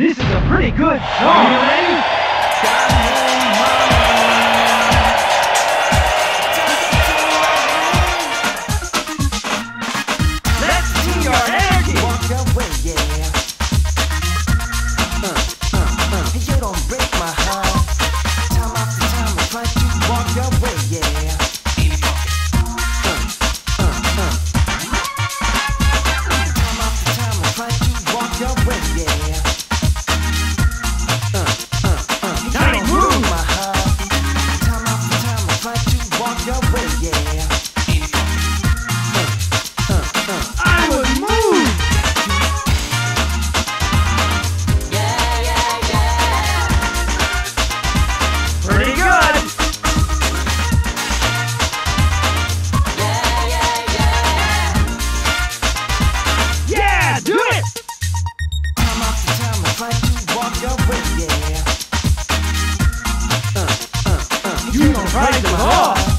This is a pretty good song. Way, yeah. Uh,